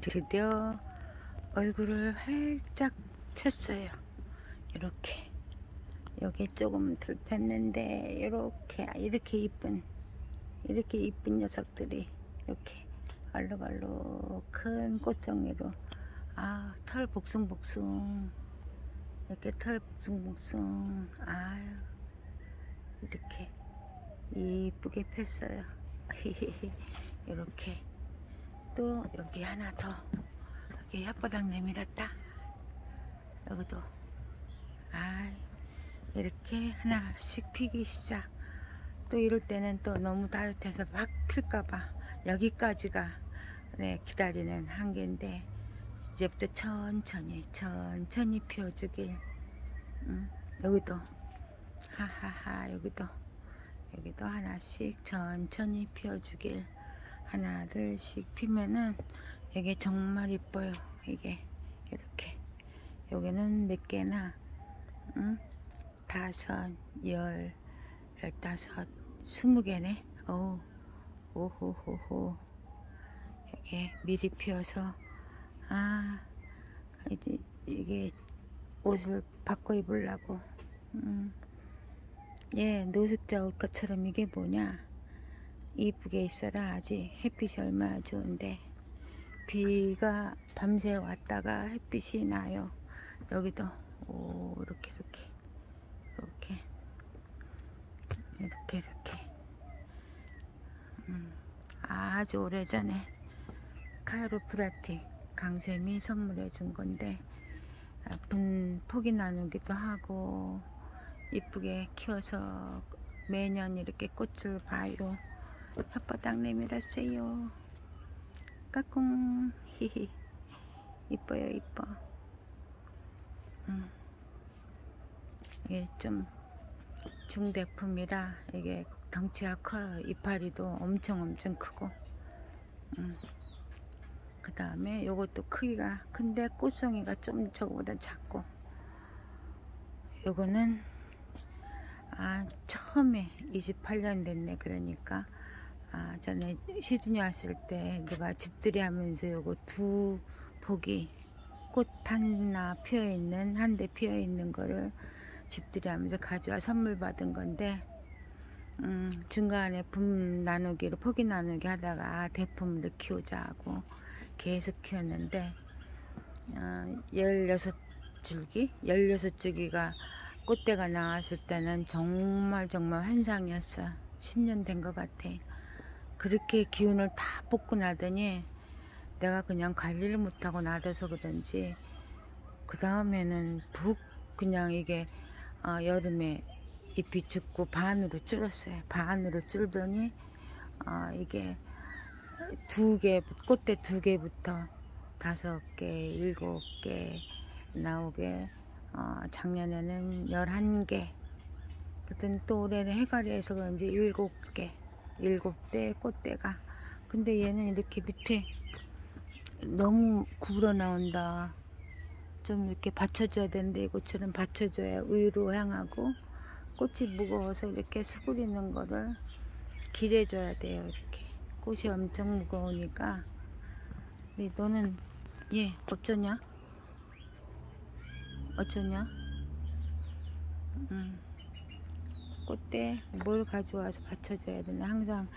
드디어 얼굴을 활짝 폈어요. 이렇게. 여기 조금 덜 폈는데 이렇게 이렇게 이쁜 이렇게 이쁜 녀석들이 이렇게 알록알록 큰 꽃송이로 아 털 복숭복숭. 이렇게 털 복숭복숭. 아유 이렇게 이쁘게 폈어요. 이렇게 또 여기 하나 더. 여기 혓바닥 내밀었다. 여기도. 아 이렇게 하나씩 피기 시작. 또 이럴 때는 또 너무 따뜻해서 막 필까봐 여기까지가 네, 기다리는 한계인데 이제부터 천천히 천천히 피워주길. 음, 여기도. 하하하 여기도. 여기도 하나씩 천천히 피워주길 하나 둘씩 피면은 이게 정말 이뻐요. 이게 이렇게. 여기는 몇 개나? 음, 다섯 열 열다섯 스무 개네. 오 오호호호. 이게 미리 피어서 아 이제 이게 옷을 바꿔 입으려고. 음. 예 노숙자 옷 것처럼 이게 뭐냐 이쁘게 있어라. 아직 햇빛이 얼마나 좋은데. 비가 밤새 왔다가 햇빛이 나요. 여기도. 오 이렇게 이렇게. 이렇게. 이렇게 이렇게. 음, 아주 오래전에 카이로프라틱 강쌤이 선물해 준 건데 분 포기 나누기도 하고 이쁘게 키워서 매년 이렇게 꽃을 봐요 혓바닥 내밀었어요. 까꿍. 히히. 이뻐요 이뻐. 음. 이게 좀 중대품이라 이게 덩치가 커요. 이파리도 엄청 엄청 크고. 음. 그 다음에 요것도 크기가 큰데 꽃송이가 좀 저거보다 작고. 요거는 아 처음에 28년 됐네 그러니까 아 전에 시드니 왔을 때 누가 집들이 하면서 요거 두 포기 꽃 하나 피어있는 한 대 피어있는 거를 집들이 하면서 가져와 선물 받은 건데 음, 중간에 분 나누기로 포기 나누기 하다가 아, 대품을 키우자 하고 계속 키웠는데 어, 16줄기? 16줄기가 꽃대가 나왔을 때는 정말 정말 환상이었어. 10년 된 것 같아 그렇게 기운을 다 뽑고 나더니 내가 그냥 관리를 못하고 놔둬서 그런지 그 다음에는 푹 그냥 이게 어, 여름에 잎이 죽고 반으로 줄었어요. 반으로 줄더니 어, 이게 두 개, 꽃대 두 개부터 다섯 개, 일곱 개 나오게 어, 작년에는 열한 개. 그땐 또 올해는 해가리에서 그런지 일곱 개 일곱 대 꽃대가. 근데 얘는 이렇게 밑에 너무 구부러 나온다. 좀 이렇게 받쳐줘야 되는데 이것처럼 받쳐줘야 위로 향하고 꽃이 무거워서 이렇게 수그리는 거를 기대줘야 돼요 이렇게. 꽃이 엄청 무거우니까. 근데 너는 얘 어쩌냐? 어쩌냐? 음. 꽃대. 뭘 가져와서 받쳐줘야 되나. 항상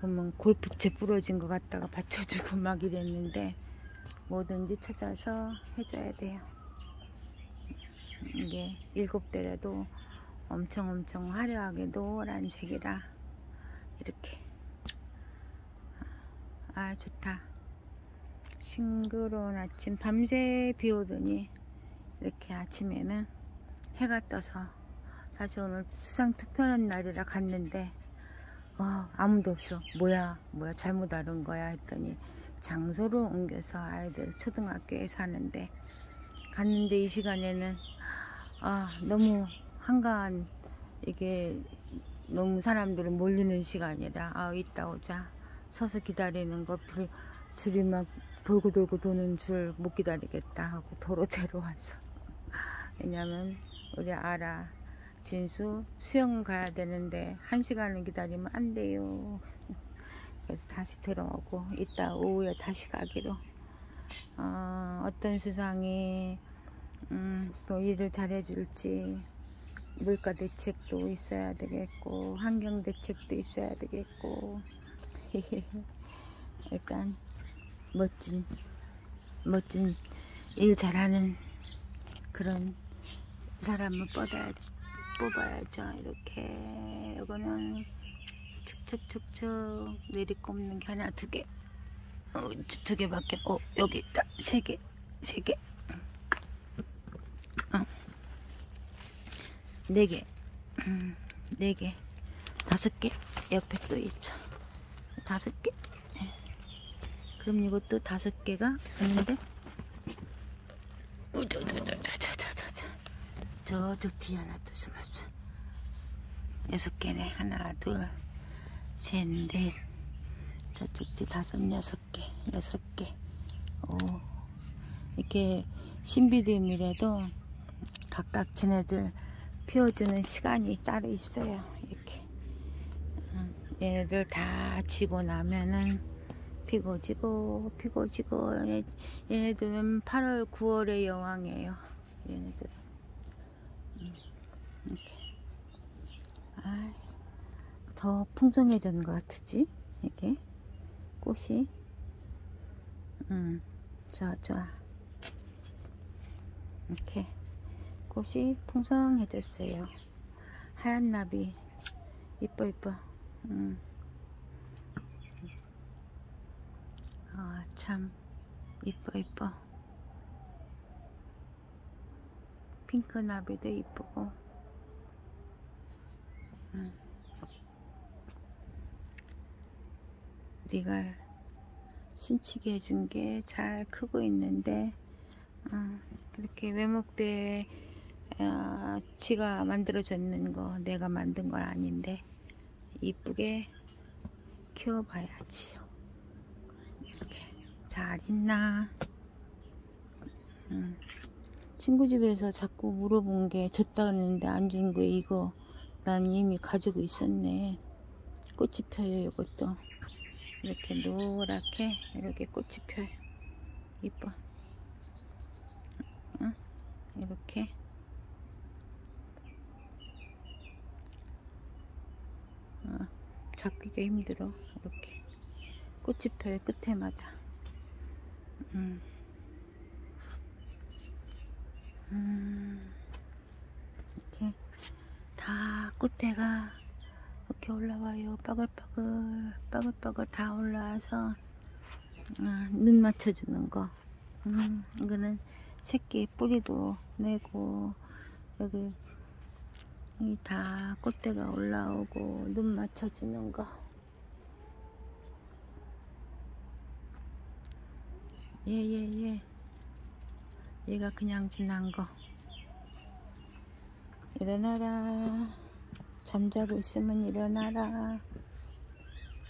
보면 골프채 부러진 것 같다가 받쳐주고 막 이랬는데 뭐든지 찾아서 해줘야 돼요. 이게 일곱 대라도 엄청 엄청 화려하게 노란 색이라 이렇게. 아 좋다. 싱그러운 아침. 밤새 비 오더니 이렇게 아침에는 해가 떠서 사실 오늘 수상 투표하는 날이라 갔는데 어, 아무도 없어. 뭐야 뭐야 잘못 알은 거야 했더니 장소로 옮겨서 아이들 초등학교에 사는데 갔는데 이 시간에는 아 너무 한가한 이게 너무 사람들이 몰리는 시간이라 아 이따 오자. 서서 기다리는 거 줄이 막 돌고 돌고 도는 줄 못 기다리겠다 하고 도로 데려왔어 왜냐면 우리 아라 진수 수영 가야 되는데 한 시간을 기다리면 안 돼요. 그래서 다시 들어오고 이따 오후에 다시 가기로. 어, 어떤 세상이 음, 또 일을 잘해줄지 물가 대책도 있어야 되겠고 환경 대책도 있어야 되겠고. 일단 멋진 멋진 일 잘하는 그런 사람을 뽑아야, 뽑아야죠 이렇게 이거는 축축축축 내리꼽는 게 하나 두개 어, 두 개밖에 어 여기 있다 세개세개 어. 네 개, 음, 네 개, 다섯 개, 옆에 또 있죠. 다섯 개. 네. 그럼 이것도 다섯 개가? 우저저저저저저저 저쪽 뒤에 하나. 여섯 개네. 하나, 둘, 셋, 넷. 저쪽 뒤 다섯, 여섯 개, 여섯 개. 오. 이렇게 신비드임이라도 각각 지네들 피워주는 시간이 따로 있어요. 이렇게. 얘네들 다 지고 나면은 피고 지고 피고 지고 얘네들은 8월 9월의 여왕이에요. 얘네들 이렇게. 아, 더 풍성해지는 것 같지? 이게 꽃이. 음, 좋아 좋아. 이렇게. 꽃이 풍성해졌어요. 하얀 나비 이뻐 이뻐. 음. 아 참 이뻐 이뻐. 핑크 나비도 이쁘고. 음. 네가 순치게 해준 게 잘 크고 있는데 어, 그렇게 외목대 어, 지가 만들어줬는 거 내가 만든 건 아닌데 이쁘게 키워봐야지요 이렇게 잘 있나 음. 친구 집에서 자꾸 물어본 게 줬다 그랬는데 안 준 거 이거 난 이미 가지고 있었네. 꽃이 펴요 이것도. 이렇게 노랗게 이렇게 꽃이 펴요. 이뻐. 응? 이렇게. 어, 잡기가 힘들어. 이렇게. 꽃이 펴요 끝에마다 음. 음. 다 끝에가 이렇게 올라와요. 빠글빠글 빠글빠글 다 올라와서 아, 눈 맞춰주는 거. 음, 이거는 새끼 뿌리도 내고 여기 이다 꽃대가 올라오고 눈 맞춰주는 거. 예예예 예, 예. 얘가 그냥 지난 거 일어나라. 잠자고 있으면 일어나라.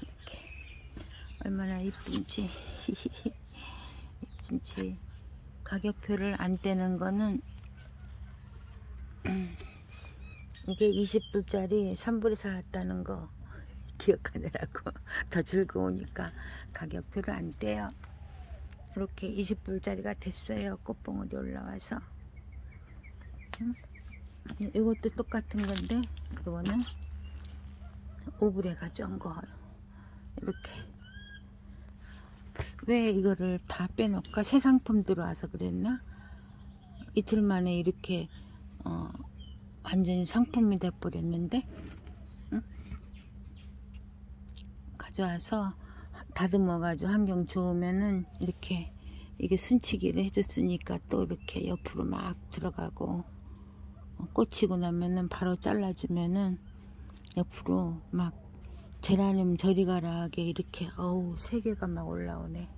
이렇게. 얼마나 이쁜지 이쁜지 가격표를 안 떼는 거는 이게 20불짜리 3불에 사왔다는 거 기억하느라고. 더 즐거우니까 가격표를 안 떼요. 이렇게 20불짜리가 됐어요. 꽃봉오리 올라와서. 응? 이것도 똑같은 건데 이거는 5불에 가져온 거 이렇게. 왜 이거를 다 빼놓을까? 새 상품 들어와서 그랬나? 이틀 만에 이렇게 어, 완전히 상품이 돼버렸는데 응? 가져와서 다듬어 가지고 환경 좋으면은 이렇게 이게 순치기를 해줬으니까 또 이렇게 옆으로 막 들어가고. 어, 꽂히고 나면은 바로 잘라주면은 옆으로 막 제라늄 저리 가라 하게 이렇게 어우 세 개가 막 올라오네.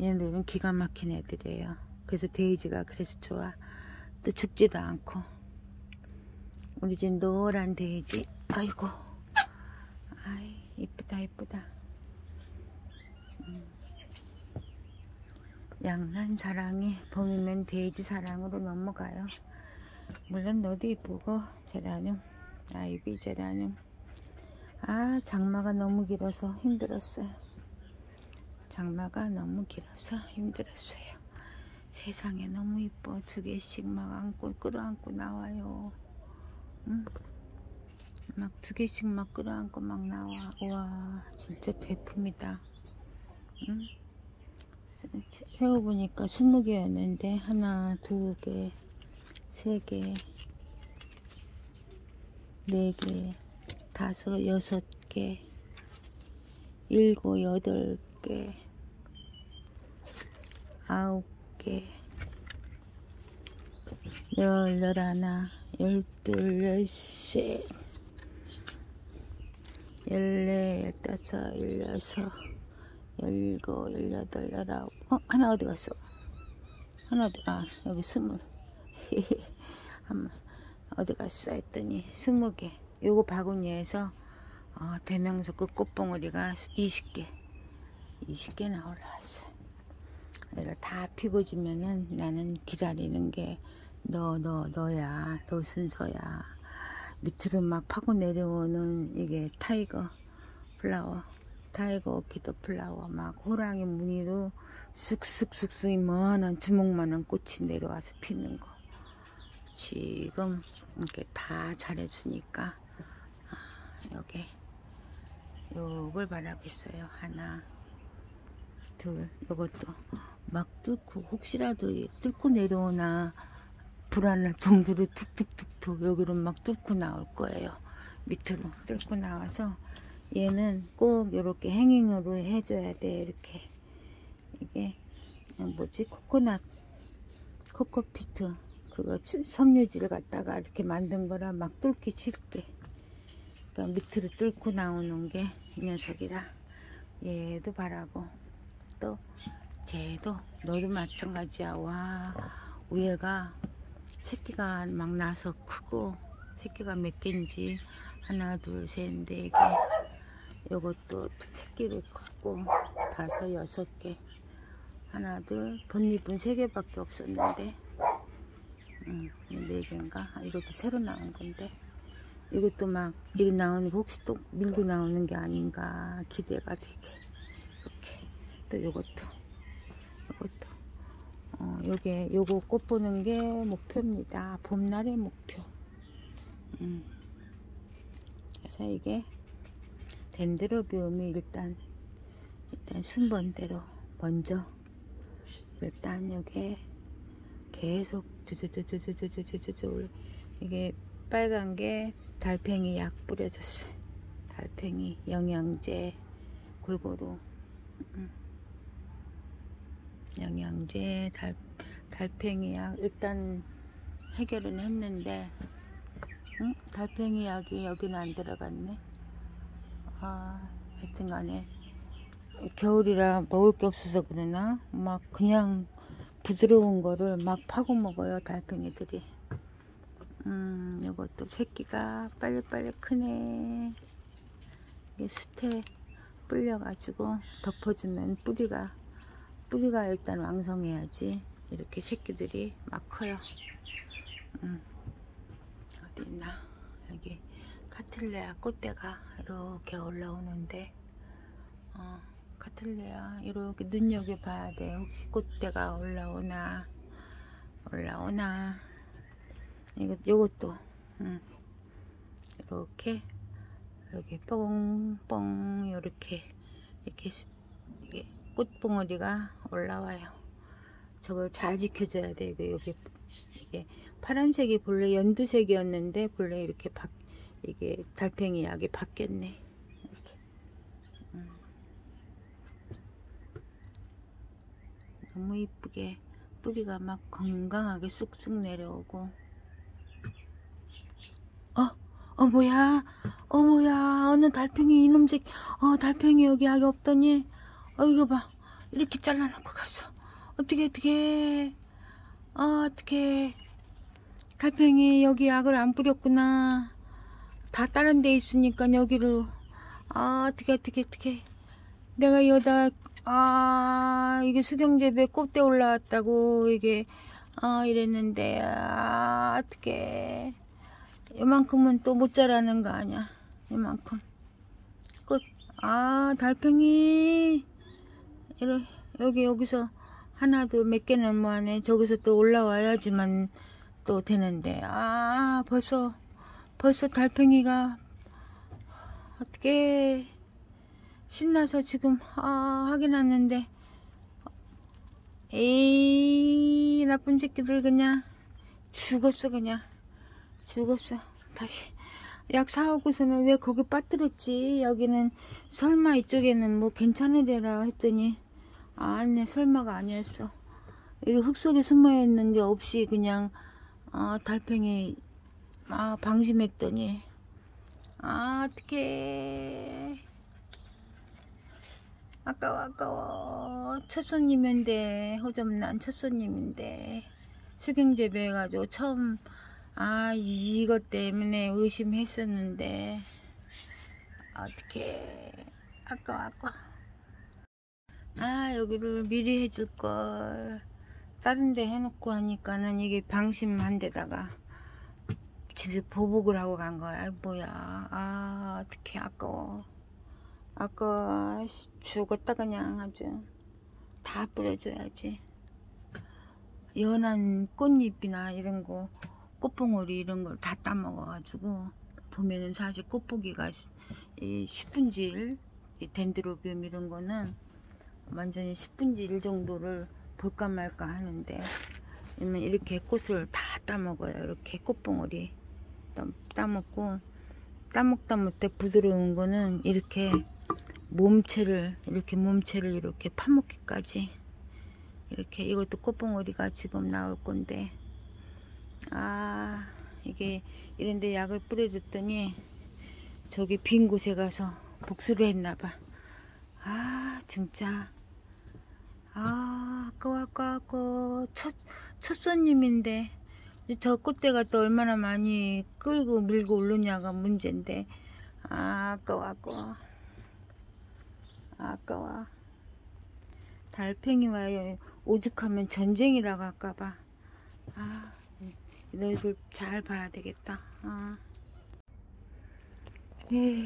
얘네들은 기가 막힌 애들이에요. 그래서 데이지가 그래서 좋아. 또 죽지도 않고. 우리 집 노란 돼지. 아이고. 아이 이쁘다 이쁘다 양난 사랑이 봄이면 돼지 사랑으로 넘어가요. 물론 너도 이쁘고 제라늄 아이비 제라늄 아 장마가 너무 길어서 힘들었어요. 장마가 너무 길어서 힘들었어요. 세상에 너무 이뻐. 두 개씩 막 안고 끌어안고 나와요. 응? 막두 개씩 막 끌어안고 막 나와. 와 진짜 대품이다. 응? 세- 세어보니까 스무 개였는데 하나 두 개 세 개 네 개, 다섯, 여섯 개, 일곱, 여덟 개, 아홉 개, 열, 열하나, 열둘, 열셋, 열네, 열다섯, 열여섯, 열일곱, 열여덟, 열아홉. 어, 하나 어디 갔어? 하나 어디, 아, 여기 스물. 어디 갔어 했더니 스무 개. 요거 바구니에서 어, 대명소 그 꽃봉오리가 20개. 20개나 올라왔어. 얘를 다 피고 지면은 나는 기다리는 게 너, 너, 너야. 너 순서야. 밑으로 막 파고 내려오는 이게 tiger flower. tiger orchid flower. 막 호랑이 무늬로 쑥쑥쑥쑥 이만한 주먹만한 꽃이 내려와서 피는 거. 지금 이렇게 다 잘해주니까 아, 요게 요걸 바라고 있어요 하나 둘 요것도 막 뚫고 혹시라도 이 뚫고 내려오나 불안할 정도로 툭툭툭툭 여기로 막 뚫고 나올 거예요 밑으로 뚫고 나와서 얘는 꼭 이렇게 행잉으로 해줘야 돼 이렇게. 이게 뭐지? 코코넛 코코피트. 그거 치- 섬유질 갖다가 이렇게 만든 거라 막 뚫기 쉽게. 그러니까 밑으로 뚫고 나오는 게 이 녀석이라 얘도 바라고. 또 쟤도 너도 마찬가지야. 와 위에가 새끼가 막 나서 크고 새끼가 몇 개인지 하나 둘 셋 네 개 요것도 새끼를 갖고 다섯 여섯 개. 하나 둘. 본잎은 세 개밖에 없었는데. 음, 네 개인가? 아, 이것도 새로 나온 건데. 이것도 막 이리 나오는 거 혹시 또 밀고 나오는 게 아닌가 기대가 되게. 이렇게. 또 요것도. 요것도. 어 요게 요거 꽃 보는 게 목표입니다. 봄날의 목표. 음. 그래서 이게 덴드로비움이 일단 일단 순번대로 먼저 일단 요게 계속 두두두두두두두두두 이게 빨간 게 달팽이 약 뿌려줬어요. 달팽이 영양제 골고루 음. 영양제 달 달팽이 약 일단 해결은 했는데 응? 달팽이 약이 여기는 안 들어갔네. 아 하여튼 간에 겨울이라 먹을 게 없어서 그러나 막 그냥 부드러운 거를 막 파고 먹어요 달팽이들이. 음 이것도 새끼가 빨리빨리 크네. 이게 수태 불려 가지고 덮어주면 뿌리가 뿌리가 일단 왕성해야지 이렇게 새끼들이 막 커요. 음 어디 있나? 여기 카틀레아 꽃대가 이렇게 올라오는데 어 카틀레아 이렇게 눈여겨봐야 돼. 혹시 꽃대가 올라오나? 올라오나? 이거 요것도 음, 이렇게 여기 뽕뽕 이렇게 이렇게 수- 이게 꽃봉오리가 올라와요. 저걸 잘 지켜줘야 돼. 이거 여기 이게 파란색이 본래 연두색이었는데 본래 이렇게 바, 이게 달팽이 약이 바뀌었네. 이렇게. 음. 너무 이쁘게 뿌리가 막 건강하게 쑥쑥 내려오고. 어? 어 뭐야? 어 뭐야? 어느 달팽이 이놈색. 어 달팽이 여기 약이 없더니. 어 이거 봐. 이렇게 잘라놓고 갔어. 어떻게 어떻게 어 어떻게 달팽이 여기 약을 안 뿌렸구나 다 다른 데 있으니까 여기로 아 어떻게 어떻게 어떻게 내가 여기다 아 이게 수경재배 꽃대 올라왔다고 이게 아 이랬는데 아 어떻게 이만큼은 또 못 자라는 거 아니야 이만큼 꽃. 아, 달팽이. 이러, 여기, 여기서 하나, 둘, 몇 개는 뭐하네. 저기서 또 올라와야지만 또 되는데. 아, 벌써, 벌써 달팽이가, 어떻게 신나서 지금, 아, 하긴 왔는데. 에이, 나쁜 새끼들 그냥 죽었어, 그냥. 죽었어. 다시. 약 사오고서는 왜 거기 빠뜨렸지? 여기는 설마 이쪽에는 뭐 괜찮으려라 했더니 아네 설마가 아니었어. 여기 흙 속에 숨어 있는 게 없이 그냥 아 달팽이 아 방심했더니. 아 어떡해. 아까워 아까워. 첫 손님인데 호접난 첫 손님인데. 수경재배 해가지고 처음 아 이것 때문에 의심했었는데. 어떻게 아까워 아까워. 아 여기를 미리 해줄걸. 다른 데 해놓고 하니까는 이게 방심한 데다가 집에 보복을 하고 간 거야. 뭐야. 아 어떻게 아까워. 씨, 죽었다 그냥 아주. 다 뿌려줘야지. 연한 꽃잎이나 이런 거 꽃봉오리 이런 걸 다 따먹어 가지고 보면은 사실 꽃보기가 이 10분질 이 덴드로비움 이런 거는 완전히 10분질 정도를 볼까 말까 하는데 이렇게 꽃을 다 따먹어요. 이렇게 꽃봉오리 따, 따먹고 따먹다 못해 부드러운 거는 이렇게 몸체를 이렇게 몸체를 이렇게 파먹기까지 이렇게 이것도 꽃봉오리가 지금 나올 건데. 아 이게 이런데 약을 뿌려줬더니 저기 빈 곳에 가서 복수를 했나봐. 아 진짜. 아 아까워 아까워. 첫, 첫 손님인데 저 꽃대가 또 얼마나 많이 끌고 밀고 오르냐가 문제인데 아 아까워 아까워 아까워 달팽이와 오죽하면 전쟁이라고 할까봐 아 너희들 잘 봐야 되겠다. 아. 에휴,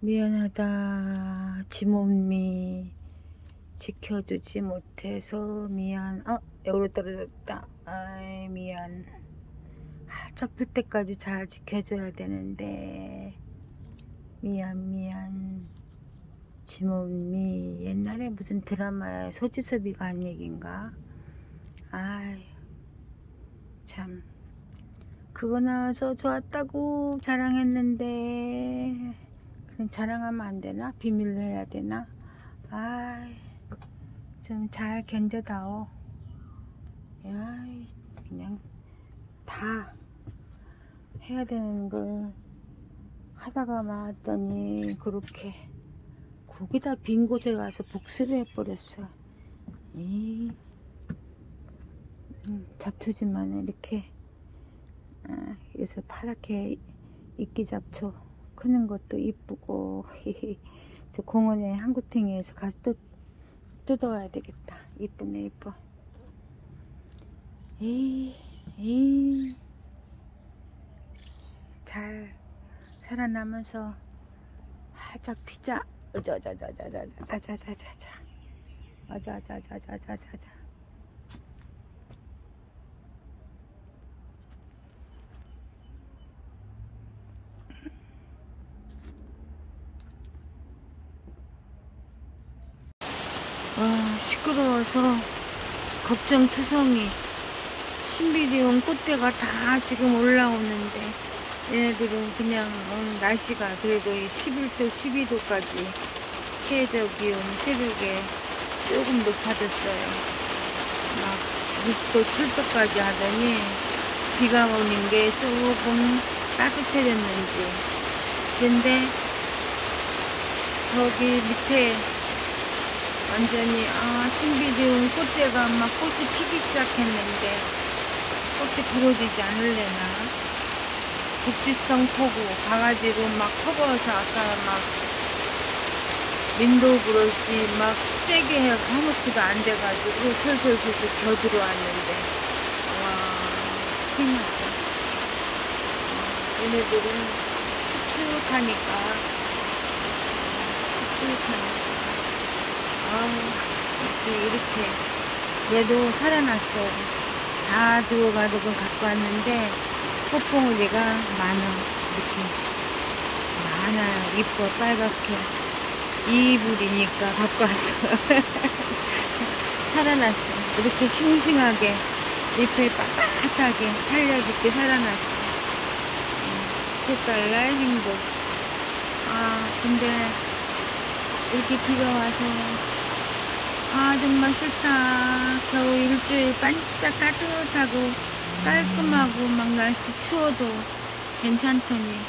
미안하다. 지몸미 지켜주지 못해서 미안. 어, 여기로 떨어졌다. 아이, 미안. 잡힐 때까지 잘 지켜줘야 되는데. 미안, 미안. 지몸미 옛날에 무슨 드라마에 소지섭이가 한 얘기인가? 아이. 참 그거 나와서 좋았다고 자랑했는데 그냥 자랑하면 안 되나? 비밀로 해야 되나? 아이 좀 잘 견뎌다오 야 그냥 다 해야 되는 걸 하다가 말았더니 그렇게 거기다 빈 곳에 가서 복수를 해버렸어. 이 음, 잡초지만 이렇게 아, 여기서 파랗게 이끼 잡초 크는 것도 이쁘고 저 공원에 한구탱이에서 가서 또 뜯어와야 되겠다. 이쁘네 이뻐 에이 잘 살아남아서 활짝 피자 어자자자자자자자자자자 어자자자자자자자 와 시끄러워서 걱정투성이 신비리온 꽃대가 다 지금 올라오는데 얘네들은 그냥 오늘 날씨가 그래도 11도 12도까지 최저 기온 새벽에 조금 높아졌어요. 막 6도 7도까지 하더니 비가 오는 게 조금 따뜻해졌는지. 근데 저기 밑에 완전히 아 신비로운 꽃대가 막 꽃이 피기 시작했는데 꽃이 부러지지 않을래나 국지성 포구 강아지로 막 퍼버서 아까 막 민도 브러쉬 막 세게 해 해놓고도 안 돼가지고 슬슬슬슬 겨 들어왔는데 와 큰일 났다 어, 얘네들은 축축하니까 뿌듯하네. 아우, 이렇게, 이렇게. 얘도 살아났어. 다 죽어가지고 갖고 왔는데, 꽃봉오리가 많아. 이렇게. 많아요. 이뻐, 빨갛게. 이불이니까 갖고 왔어. 살아났어. 이렇게 싱싱하게, 잎에 빳빳하게, 탄력있게 살아났어. 색깔날 행복. 아, 근데, 이렇게 비가 와서, 아, 정말 싫다. 겨우 일주일 반짝 따뜻하고, 깔끔하고, 막 날씨 추워도 괜찮더니,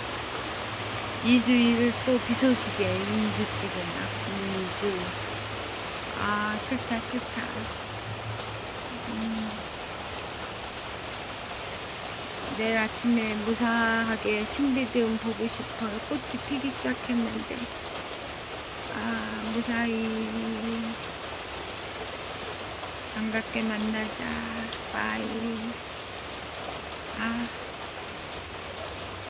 2주일 또 비 소식에 2주씩이나, 2주. 아, 싫다, 싫다. 음. 내일 아침에 무사하게 신비드움 보고 싶어요. 꽃이 피기 시작했는데. 아, 무사히. 반갑게 만나자. 빠이. 아.